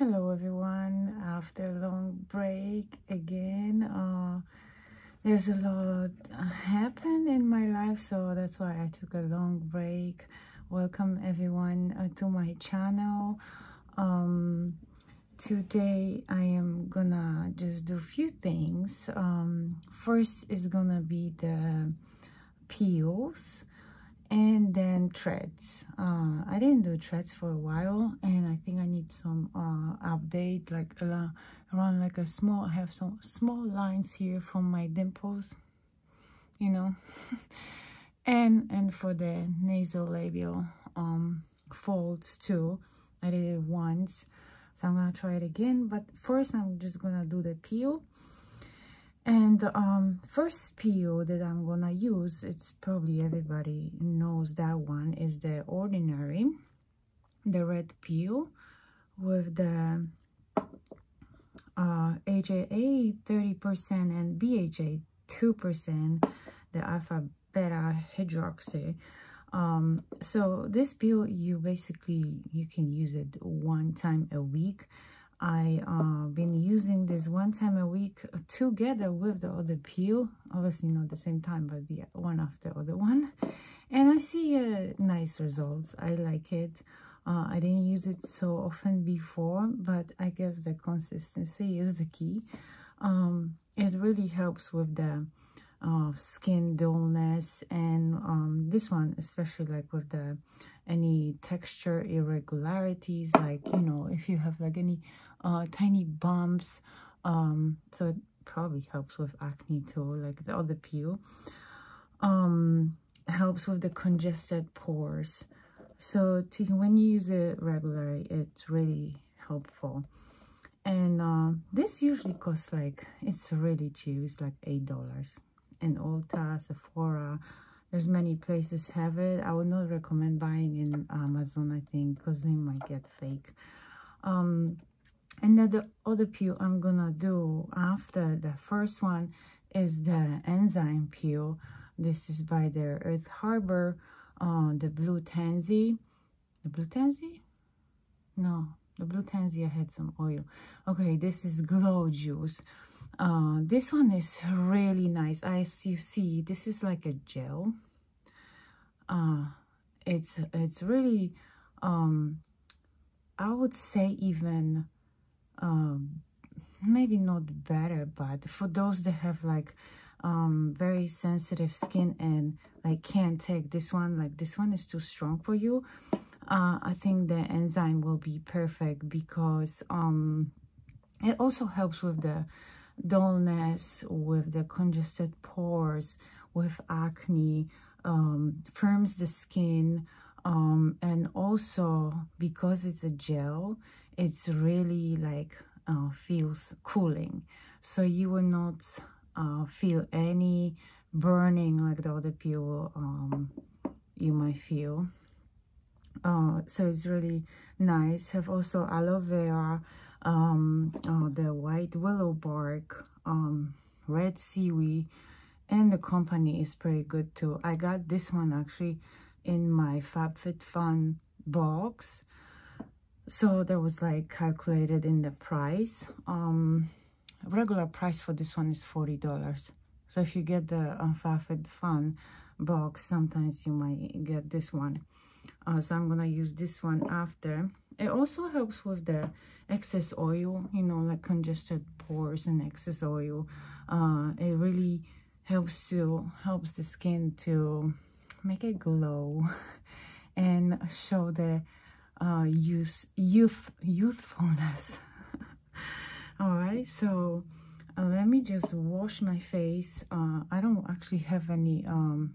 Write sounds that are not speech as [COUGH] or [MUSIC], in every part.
Hello everyone, after a long break again, uh, there's a lot uh, happened in my life so that's why I took a long break. Welcome everyone uh, to my channel. Um, today I am gonna just do a few things. Um, first is gonna be the peels and then threads. Uh, i didn't do threads for a while and i think i need some uh, update like around like a small i have some small lines here from my dimples you know? [LAUGHS] And and for the nasolabial um folds too. I did it once so i'm gonna try it again but first i'm just gonna do the peel and um first peel that i'm gonna use it's probably everybody knows that one is the ordinary the red peel with the uh AHA 30% and BHA 2% the alpha beta hydroxy. Um so this peel you basically you can use it one time a week I uh been using this one time a week together with the other peel obviously not the same time but the one after the other one. And I see uh, nice results. I like it. Uh, I didn't use it so often before but I guess the consistency is the key. Um, it really helps with the uh, skin dullness and um, this one especially like with the any texture irregularities like you know if you have like any uh, tiny bumps. Um, so it probably helps with acne too, like the other peel. Um, helps with the congested pores. So to, when you use it regularly, it's really helpful. And uh, this usually costs like, it's really cheap. It's like $8 in Ulta, Sephora. There's many places have it. I would not recommend buying in Amazon, I think, because they might get fake. Um, and then the other peel I'm gonna do after the first one is the enzyme peel. This is by the Earth Harbor, uh, the Blue Tansy. The Blue Tansy? No, the Blue Tansy I had some oil. Okay, this is Glow Juice. Uh, this one is really nice. As you see, this is like a gel. Uh, it's it's really, um, I would say even um, maybe not better, but for those that have like um, very sensitive skin and like can't take this one, like this one is too strong for you, uh, I think the enzyme will be perfect because um, it also helps with the dullness, with the congested pores, with acne, um, firms the skin, um, and also because it's a gel, it's really like uh, feels cooling. So you will not uh, feel any burning like the other peel um, you might feel. Uh, so it's really nice. Have also aloe vera um, uh, the white willow bark um, red seaweed and the company is pretty good too. I got this one actually in my fabfitfun box so that was like calculated in the price. Um regular price for this one is 40 dollars. So if you get the FabFitFun box sometimes you might get this one. Uh, so i'm gonna use this one after. It also helps with the excess oil you know like congested pores and excess oil. Uh it really helps to helps the skin to make it glow [LAUGHS] and show the uh, youth, youth, youthfulness. [LAUGHS] All right, so uh, let me just wash my face. Uh, I don't actually have any um,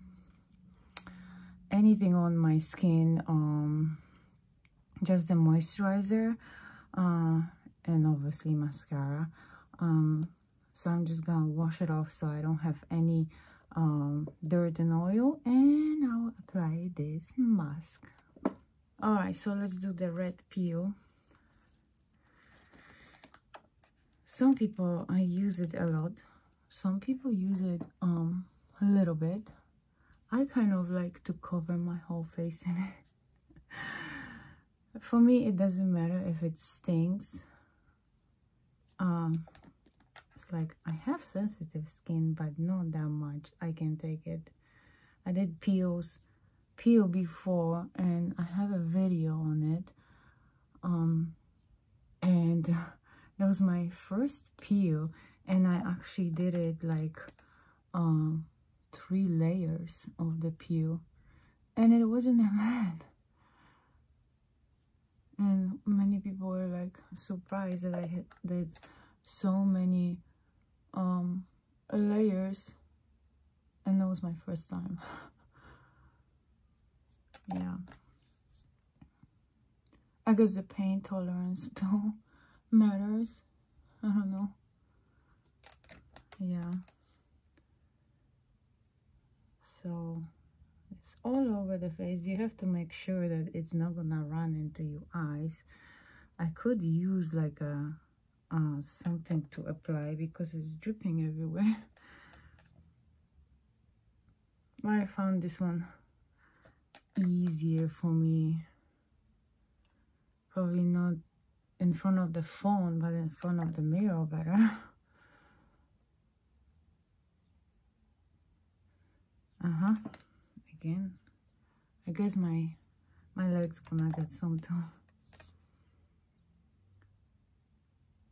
anything on my skin. Um, just the moisturizer uh, and obviously mascara. Um, so I'm just gonna wash it off so I don't have any um, dirt and oil and I'll apply this mask all right so let's do the red peel some people i use it a lot. Some people use it um a little bit. I kind of like to cover my whole face in it. For me it doesn't matter if it stinks. Um it's like i have sensitive skin but not that much. I can take it. I did peels peel before and i have a video on it. Um and [LAUGHS] that was my first peel and i actually did it like um three layers of the peel and it wasn't [LAUGHS] that bad. And many people were like surprised that I had did so many um layers and that was my first time [LAUGHS] yeah. I guess the pain tolerance [LAUGHS] too matters. I don't know. Yeah. So it's all over the face. You have to make sure that it's not gonna run into your eyes. I could use like a uh, something to apply because it's dripping everywhere. [LAUGHS] I found this one easier for me. Probably not in front of the phone but in front of the mirror better. [LAUGHS] Uh-huh. Again. I guess my my legs gonna get some too.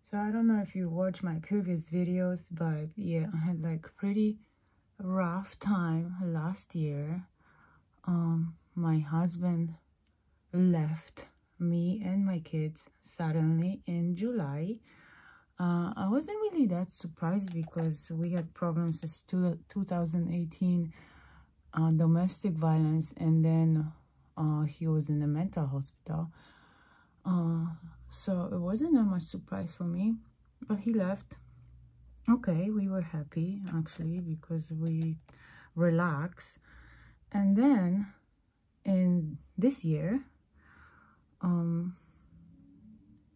So i don't know if you watched my previous videos but yeah i had like pretty rough time last year. Um my husband left me and my kids suddenly in july uh, I wasn't really that surprised because we had problems since 2018 uh, domestic violence and then uh, he was in a mental hospital. Uh, so it wasn't that much surprise for me, but he left. Okay, we were happy actually because we relax. And then in this year, um,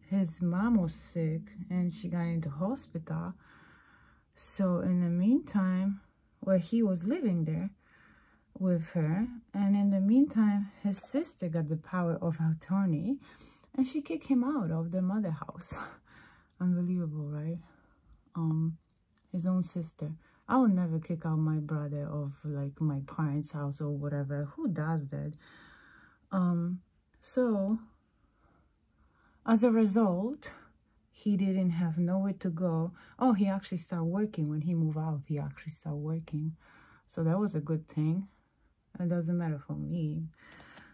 his mom was sick and she got into hospital. So in the meantime, while he was living there, with her. And in the meantime his sister got the power of attorney and she kicked him out of the mother house. [LAUGHS] Unbelievable right? Um his own sister i would never kick out my brother of like my parents house or whatever who does that um so as a result he didn't have nowhere to go oh he actually started working when he moved out he actually started working so that was a good thing it doesn't matter for me.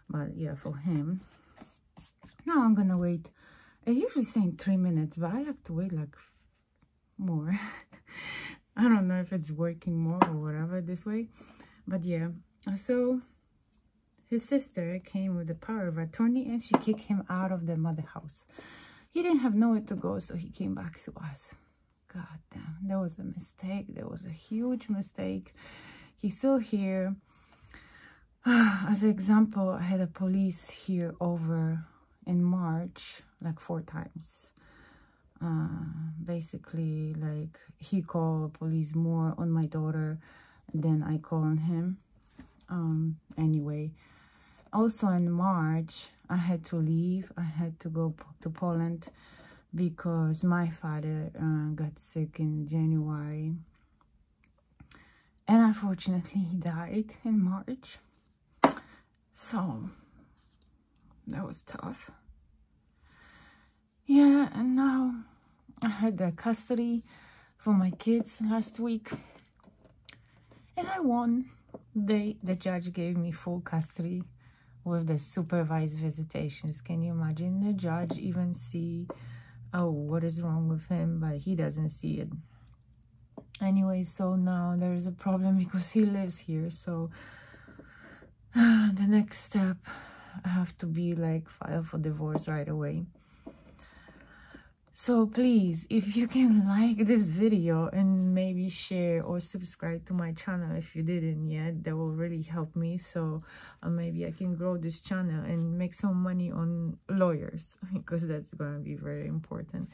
But yeah, for him. Now I'm gonna wait. I usually saying three minutes, but I like to wait like more. [LAUGHS] I don't know if it's working more or whatever this way. But yeah, so his sister came with the power of attorney and she kicked him out of the mother house. He didn't have nowhere to go, so he came back to us. God damn, that was a mistake. That was a huge mistake. He's still here. [SIGHS] As an example, I had a police here over in March, like four times. Uh, basically, like he called police more on my daughter than I call on him. Um, anyway, also in March, I had to leave. I had to go to Poland because my father uh, got sick in January. And unfortunately, he died in March. So that was tough. Yeah, and now I had the custody for my kids last week. And I won. They the judge gave me full custody with the supervised visitations. Can you imagine the judge even see oh what is wrong with him but he doesn't see it anyway so now there's a problem [LAUGHS] because he lives here so [SIGHS] the next step I have to be like file for divorce right away so please if you can [LAUGHS] like this video and maybe share or subscribe to my channel if you didn't yet that will really help me. So uh, maybe i can grow this channel and make some money on lawyers [LAUGHS] because that's gonna be very important.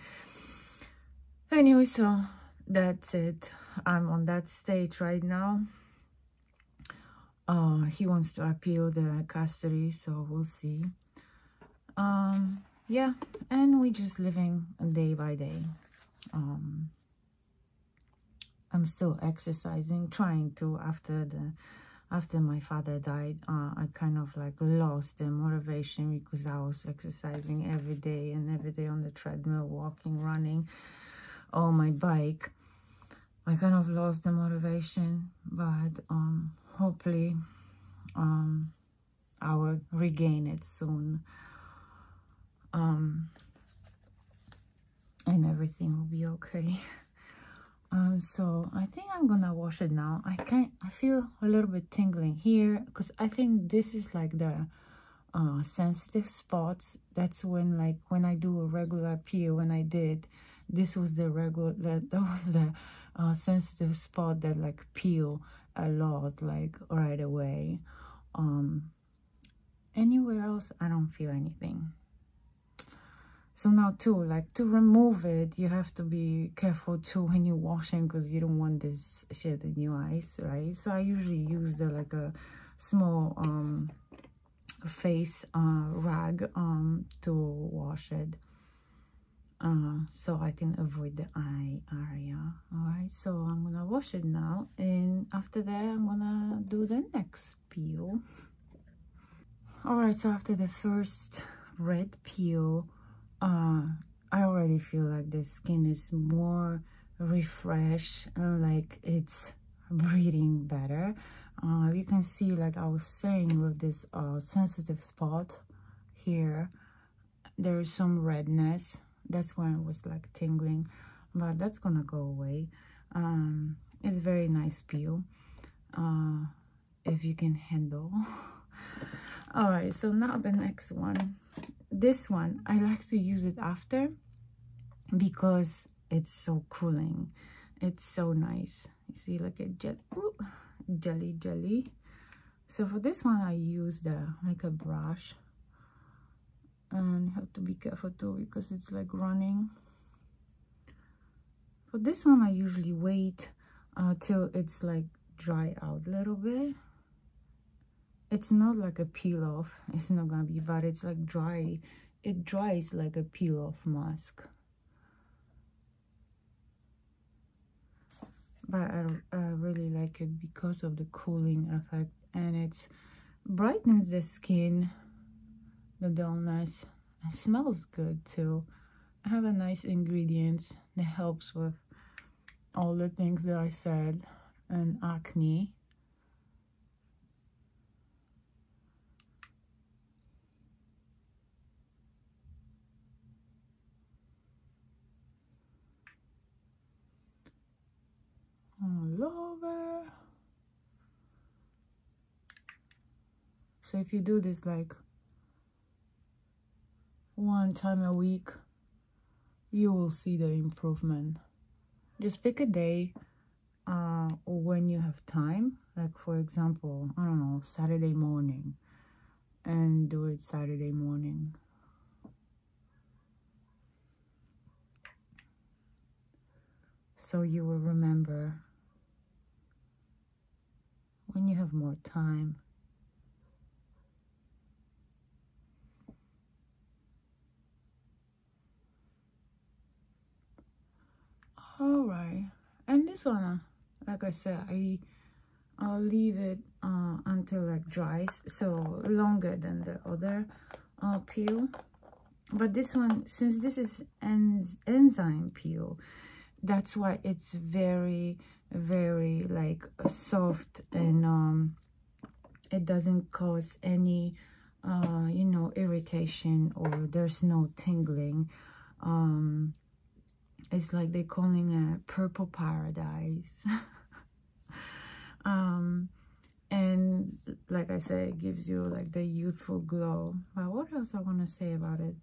Anyway so that's it. I'm on that stage right now. Uh, he wants to appeal the custody, so we'll see. Um, yeah, and we're just living day by day. um, I'm still exercising, trying to after the after my father died, uh, I kind of like lost the motivation because I was exercising every day and every day on the treadmill, walking, running, on my bike. I kind of lost the motivation, but um, hopefully um, I will regain it soon. Um, and everything will be okay. [LAUGHS] Um, so I think I'm gonna wash it now. I can't, I feel a little bit tingling here because I think this is like the uh, sensitive spots. That's when like when I do a regular peel, when I did, this was the regular, that, [LAUGHS] that was the uh, sensitive spot that like peel a lot like right away. Um, anywhere else, I don't feel anything. So now too, like to remove it, you have to be careful too when you're washing because you don't want this shit in your eyes, right? So I usually use uh, like a small um, face uh, rag um, to wash it. Uh, so I can avoid the eye area. All right, so I'm gonna wash it now, and after that, I'm gonna do the next peel. All right, so after the first red peel, uh, I already feel like the skin is more refreshed and like it's [LAUGHS] breathing better. Uh, you can see like I was saying with this uh, sensitive spot here, there's some redness. That's why it was like tingling, but that's gonna go away. Um, it's very nice peel uh, if you can handle. [LAUGHS] All right, so now the next one this one i like to use it after because it's so cooling. It's so nice. You see like a jet ooh, jelly jelly. So for this one i use the like a brush. And you have to be careful too because it's like running. For this one i usually wait uh, till it's like dry out a little bit it's not like a peel off. It's not gonna be but it's like dry. It dries like a peel off mask. But I, I really like it because of the cooling effect and it brightens the skin the dullness. It smells good too. I have a nice ingredient that helps with all the things that I said and acne all over so if you do this like one time a week you will see the improvement. Just pick a day uh, when you have time. Like for example I don't know Saturday morning. And do it Saturday morning. So you will remember when you have more time. All right, and this one, uh, like I said, I I'll leave it uh, until like dries, so longer than the other uh, peel. But this one, since this is enz enzyme peel, that's why it's very very like soft and um it doesn't cause any uh you know irritation or there's no tingling um it's like they're calling a purple paradise. [LAUGHS] Um and like i said it gives you like the youthful glow. But what else i want to say about it?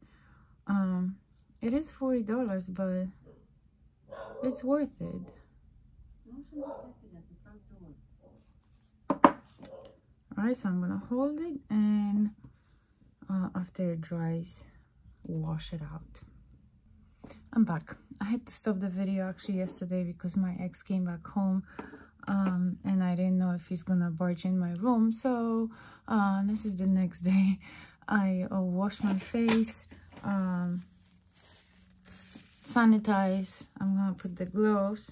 Um it is 40 dollars but it's worth it. Alright, so I'm gonna hold it and uh, after it dries, wash it out. I'm back. I had to stop the video actually yesterday because my ex came back home um, and I didn't know if he's gonna barge in my room. So uh, this is the next day. [LAUGHS] I uh, wash my face. Um, sanitize. I'm gonna put the gloves.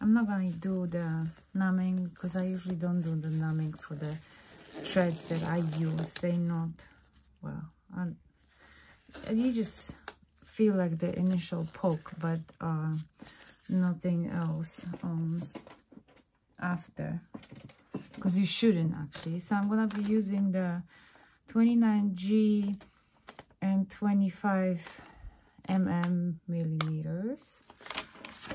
I'm not gonna do the numbing because I usually don't do the numbing for the threads that I use. They not, well, I'm, you just feel like the initial poke, but uh, nothing else um, after because you shouldn't actually. So I'm gonna be using the 29G and 25 mm millimeters.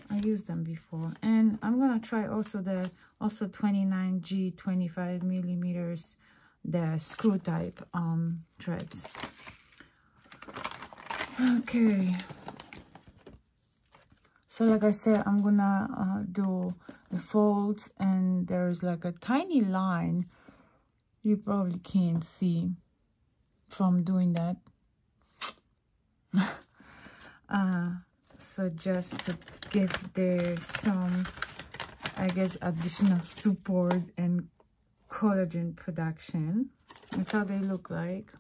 I used them before. And I'm gonna try also the also 29G 25 millimeters, the screw type um threads. Okay. So like I said, I'm gonna uh, do the folds and there's like a tiny line you probably can't see from doing that. [LAUGHS] uh, so just to give there some, I guess, additional support and collagen production. That's how they look like.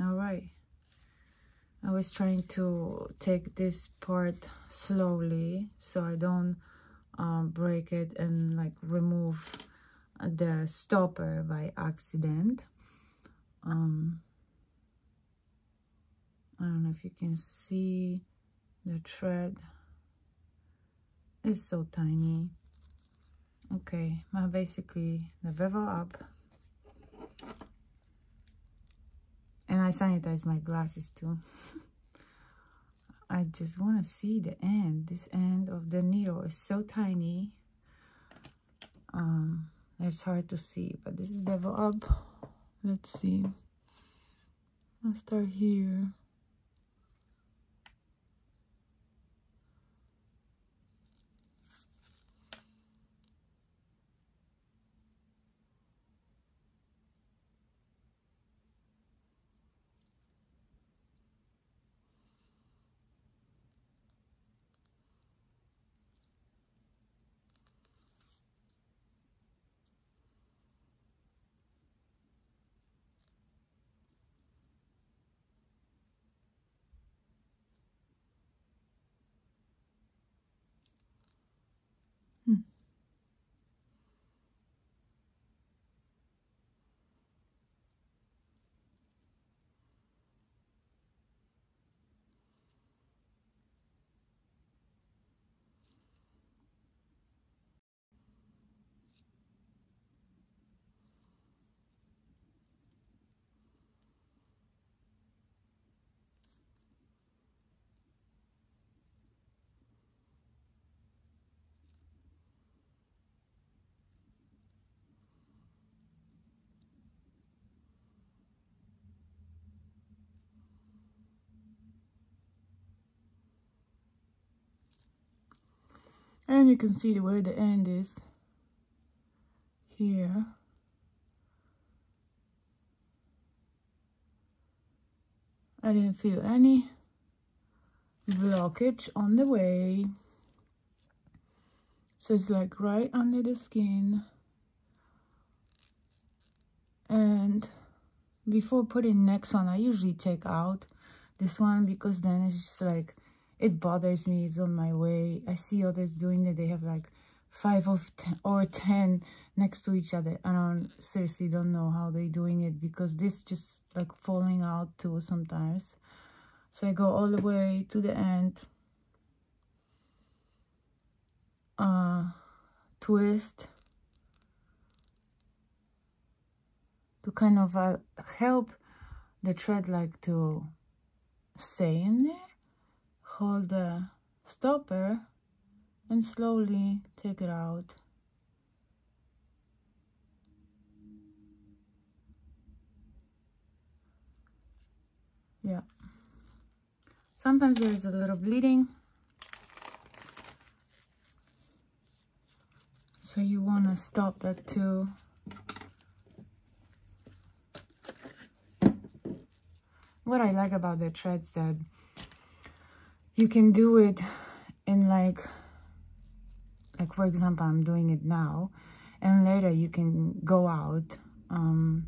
All right. I was trying to take this part slowly so I don't um, break it and like remove the stopper by accident. Um, I don't know if you can see the thread. It's so tiny. Okay, well basically the bevel up. And I sanitize my glasses too. [LAUGHS] I just want to see the end. This end of the needle is so tiny. Um, it's hard to see, but this is bevel up. Let's see. I'll start here. And you can see where the end is. Here. I didn't feel any blockage on the way. So it's like right under the skin. And before putting next one I usually take out this one because then it's just like it bothers me it's on my way. I see others doing it they have like five of ten or ten next to each other and i don't seriously don't know how they doing it because this just like falling out too sometimes. So i go all the way to the end. Uh twist. To kind of uh, help the thread like to stay in there hold the stopper and slowly take it out. Yeah. Sometimes there's a little bleeding. So you want to stop that too. What I like about the threads that you can do it in like like for example i'm doing it now and later you can go out um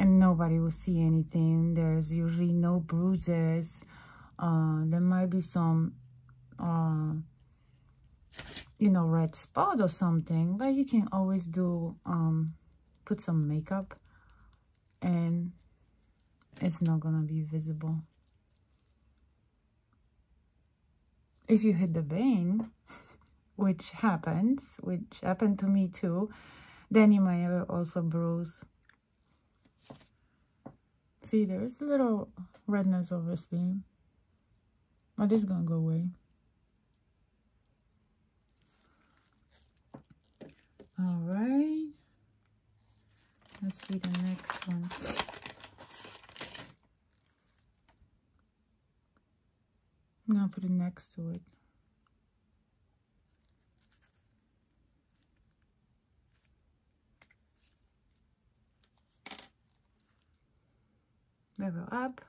and nobody will see anything. There's usually no bruises. Uh there might be some uh you know red spot or something but you can always do um put some makeup and it's not gonna be visible if you hit the vein which happens which happened to me too then you might also bruise. See there's a little redness obviously. But this is gonna go away. All right. Let's see the next one now put it next to it. Bevel up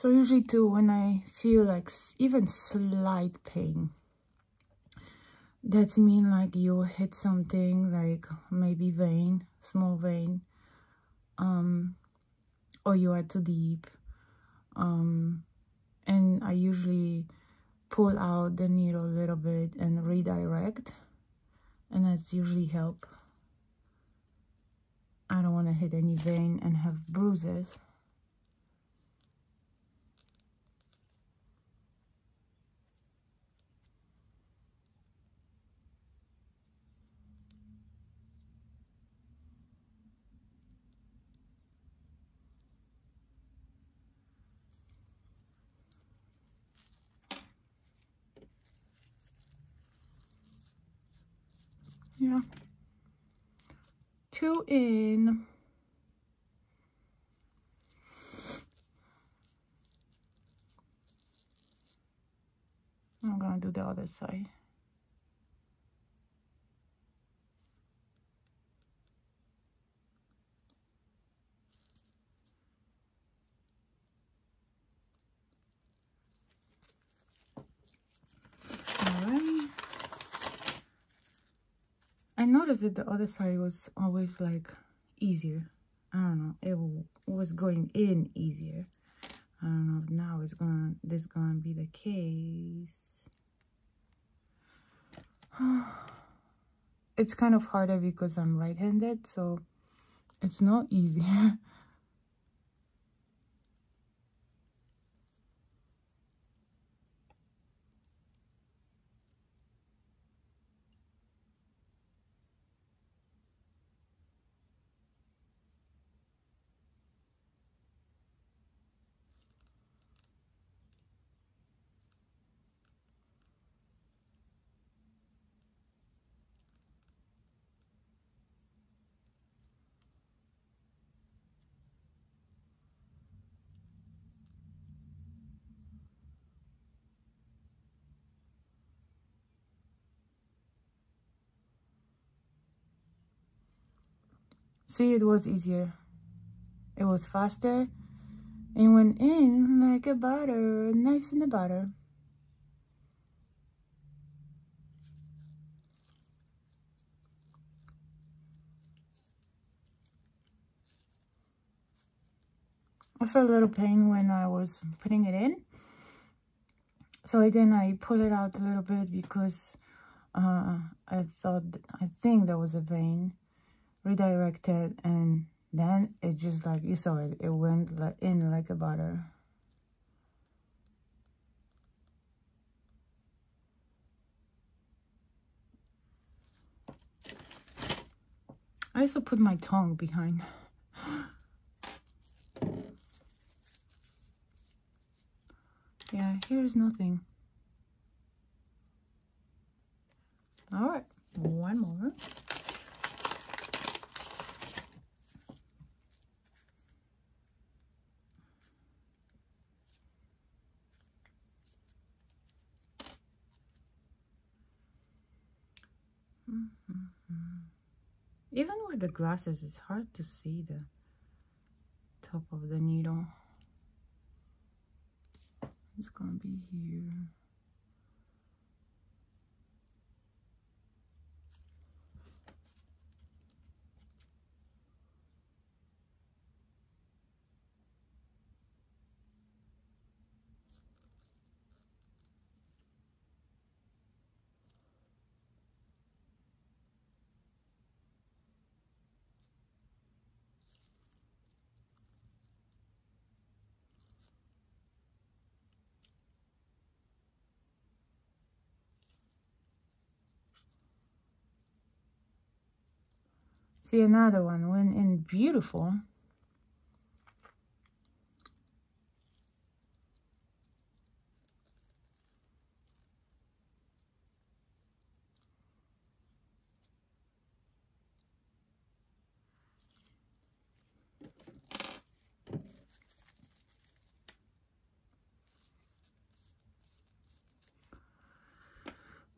So usually too, when I feel like even slight pain, that's mean like you hit something like maybe vein, small vein, um, or you are too deep. Um, and I usually pull out the needle a little bit and redirect, and that's usually help. I don't want to hit any vein and have bruises. yeah two in. I'm gonna do the other side I noticed that the other side was always like easier. I don't know. It was going in easier. I don't know if now it's gonna this gonna be the case. [SIGHS] it's kind of harder because I'm right-handed, so it's not easier. [LAUGHS] See, it was easier. It was faster and went in like a butter, a knife in the butter. I felt a little pain when I was putting it in. So again, I pull it out a little bit because uh, I thought, I think there was a vein redirected and then it just like, you saw it, it went in like a butter. I also put my tongue behind. [GASPS] yeah, here's nothing. All right, one more. Even with the glasses, it's hard to see the top of the needle. It's gonna be here. See another one went in beautiful.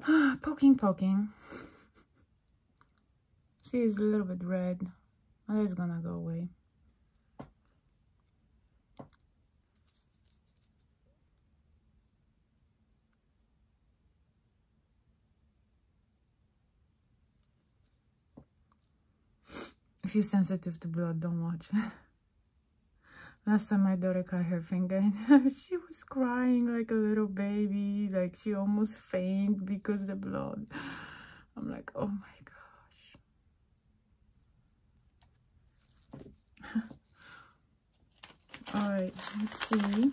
[SIGHS] poking, poking. See, it's a little bit red. Oh, it's gonna go away. If you're sensitive to blood, don't watch. [LAUGHS] Last time my daughter cut her finger, [LAUGHS] she was crying like a little baby. Like she almost fainted because the blood. I'm like, oh my [LAUGHS] all right let's see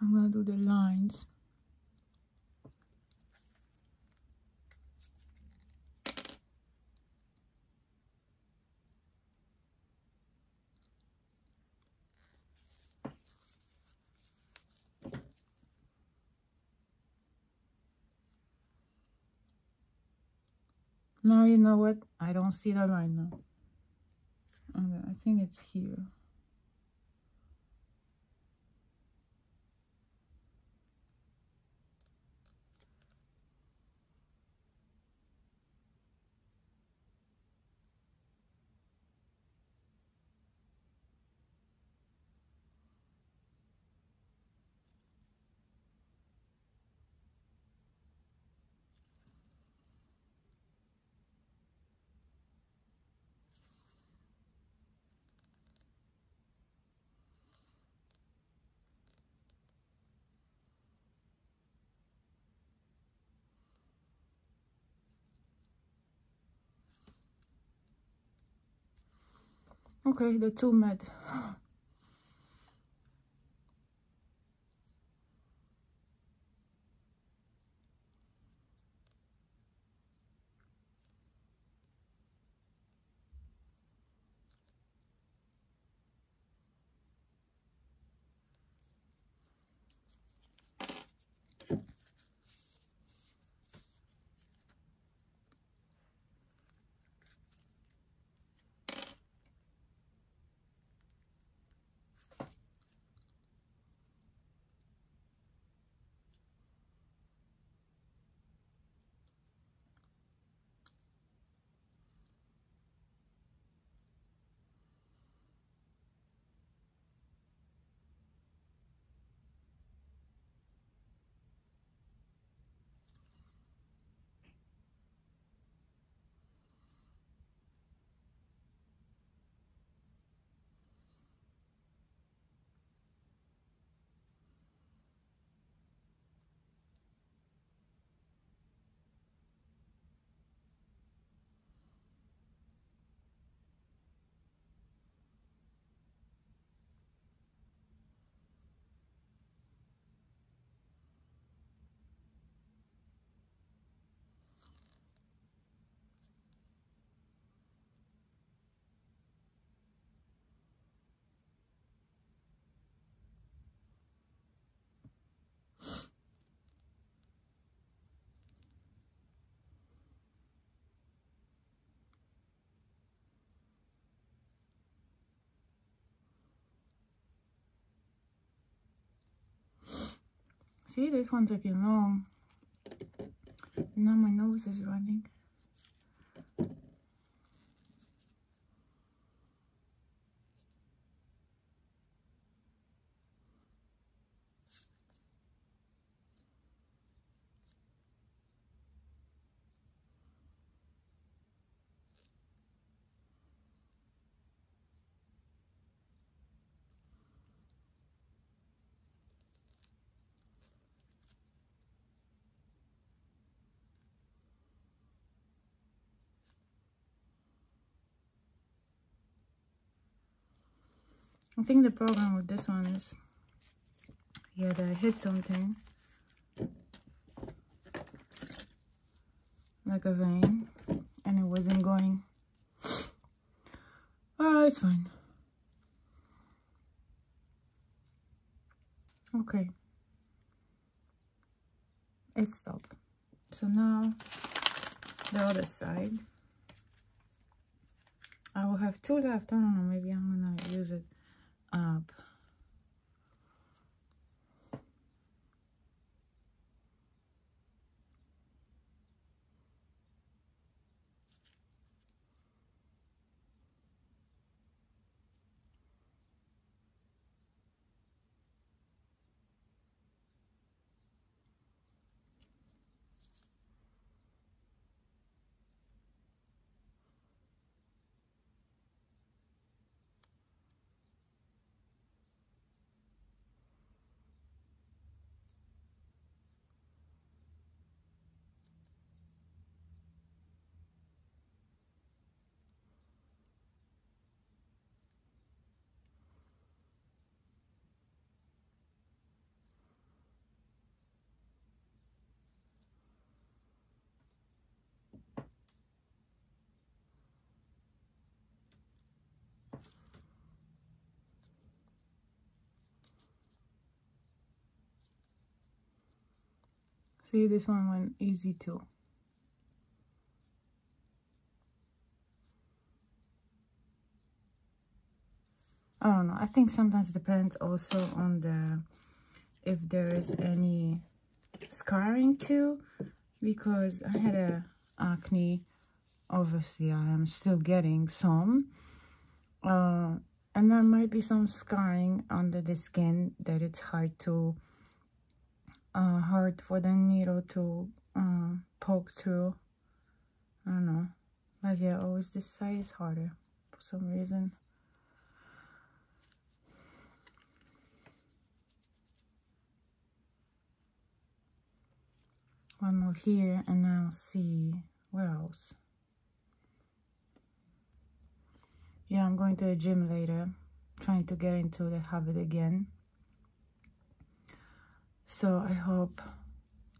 i'm gonna do the lines Now you know what? I don't see the line now. I think it's here. Okay, the two met. See this one taking long. Now my nose is running. Think the problem with this one is, yeah, that I hit something, like a vein, and it wasn't going. Oh, it's fine. Okay. It stopped. So now, the other side. I will have two left. I don't know, maybe I'm gonna use it up. See, this one went easy too. I don't know. I think sometimes depends also on the if there is any scarring too because I had a acne obviously I am still getting some uh, and there might be some scarring under the skin that it's hard to uh, hard for the needle to uh, poke through. I don't know. But yeah, always this side is harder for some reason. One more here and now see where else. Yeah, I'm going to the gym later, trying to get into the habit again. So I hope,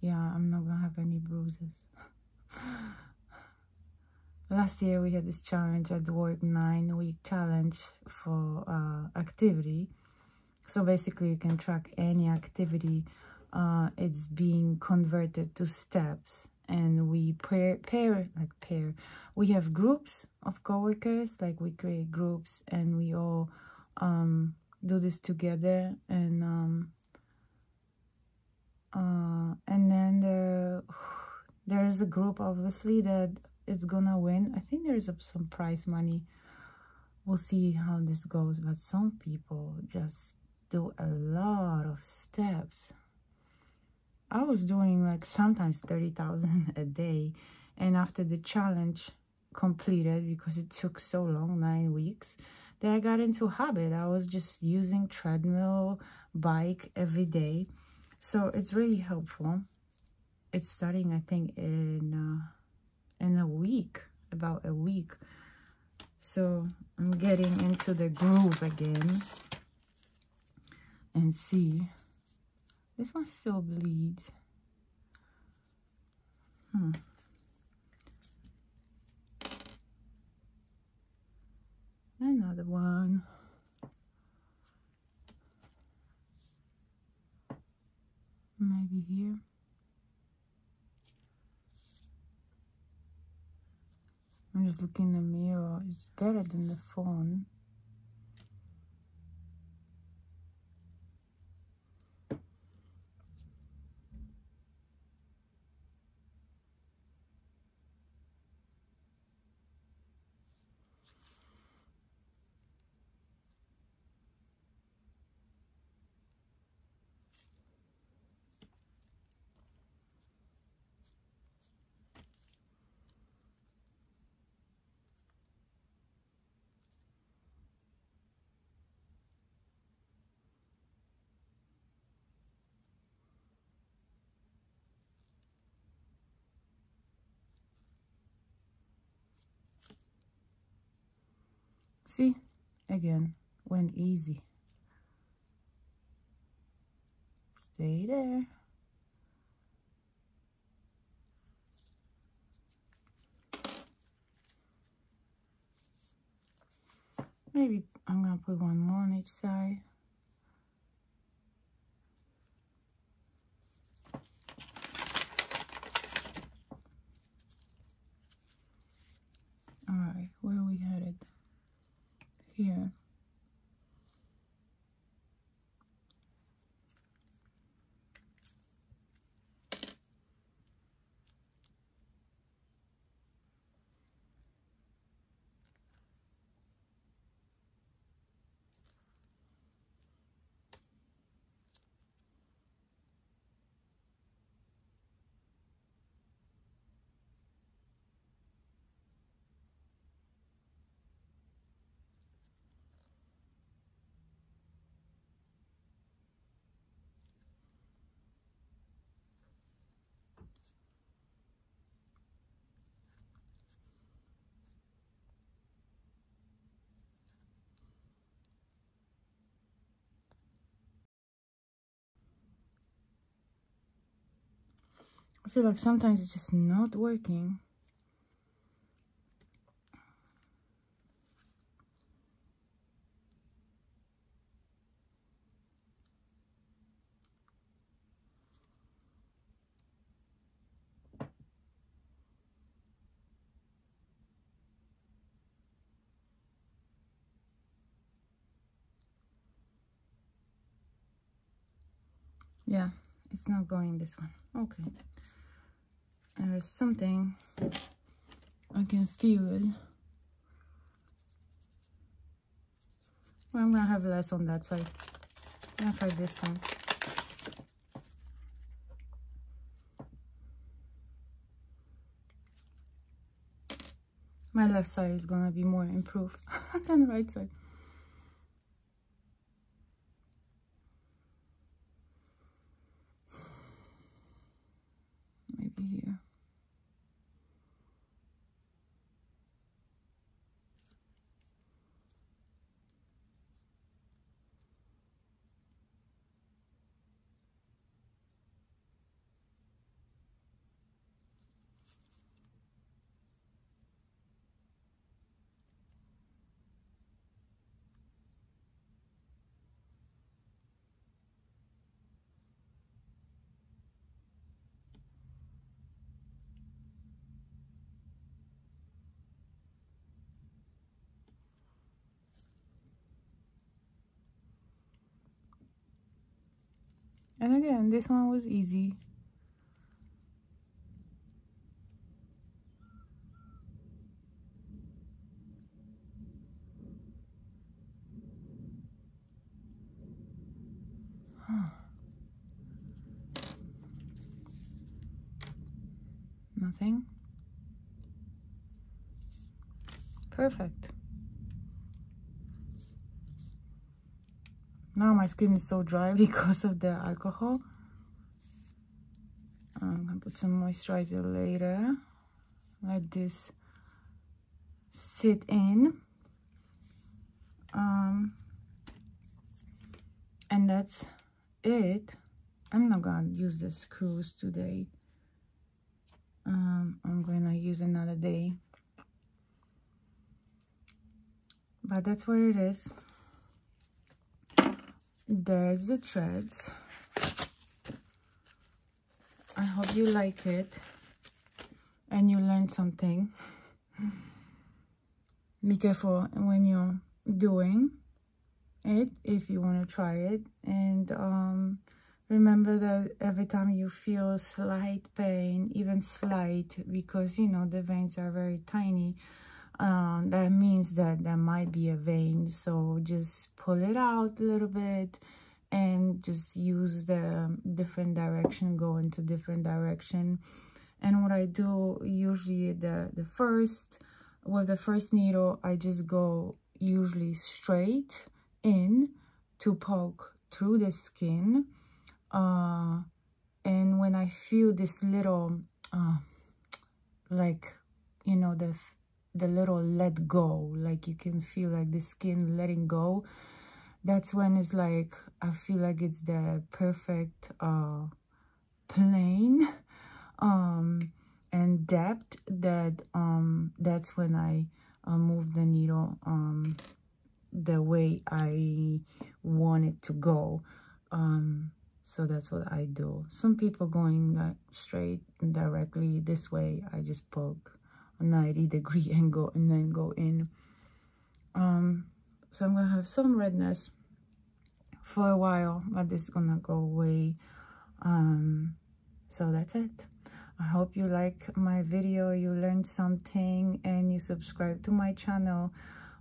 yeah, I'm not gonna have any bruises. [LAUGHS] Last year we had this challenge at work, nine week challenge for uh, activity. So basically you can track any activity. Uh, it's being converted to steps and we pair, pair, like pair. We have groups of coworkers, like we create groups and we all um, do this together and um, uh, and then there [SIGHS] there is a group obviously that is gonna win. I think there's some prize money. We'll see how this goes but some people just do a lot of steps. I was doing like sometimes 30,000 [LAUGHS] a day and after the challenge completed because it took so long nine weeks then i got into habit. I was just using treadmill bike every day so it's really helpful. It's starting i think in uh, in a week about a week. So i'm getting into the groove again and see. This one still bleeds. Hmm. Another one maybe here. I'm just looking in the mirror. It's better than the phone See, again, went easy. Stay there. Maybe I'm gonna put one more on each side. All right, where are we headed? Here. I feel like sometimes it's just not working. Yeah, it's not going this one. Okay there's something I can feel it. Well, I'm gonna have less on that side. I'm gonna try this one. My left side is gonna be more improved [LAUGHS] than the right side. And again, this one was easy. [SIGHS] Nothing. Perfect. Now my skin is so dry [LAUGHS] because of the alcohol. I'm gonna put some moisturizer later. Let this sit in. Um, and that's it. I'm not gonna use the screws today. Um, I'm gonna use another day. But that's what it is there's the threads. I hope you like it and you learned something. Be careful when you're doing it if you want to try it. And um, remember that every time you feel slight pain even slight because you know the veins are very tiny uh, that means that there might be a vein. So just pull it out a little bit and just use the different direction go into different direction. And what I do usually the the first with the first needle I just go usually straight in to poke through the skin. Uh, and when I feel this little uh, like you know the the little let go like you can feel like the skin letting go. That's when it's like i feel like it's the perfect uh plane [LAUGHS] um and depth that um that's when i uh, move the needle um the way i want it to go. Um so that's what i do. Some people going that straight directly this way i just poke a 90 degree [LAUGHS] angle and then go in um so i'm gonna have some redness for a while but this is gonna go away um so that's it i hope you like my video you learned something and you subscribe to my channel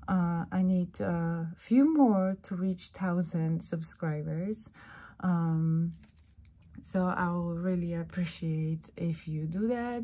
uh, I need a few more to reach 1,000 subscribers. Um, so I will really appreciate if you do that.